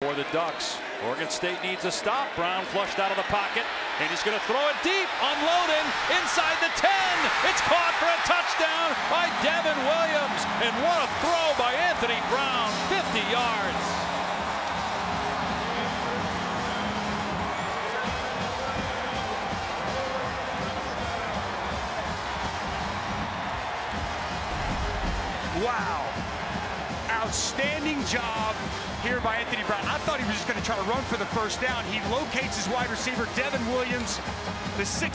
For the Ducks, Oregon State needs a stop. Brown flushed out of the pocket, and he's going to throw it deep, unloading inside the 10. It's caught for a touchdown by Devon Williams, and what a throw by Anthony Brown, 50 yards. Wow. Outstanding job here by Anthony Brown. I thought he was just going to try to run for the first down. He locates his wide receiver, Devon Williams, the six.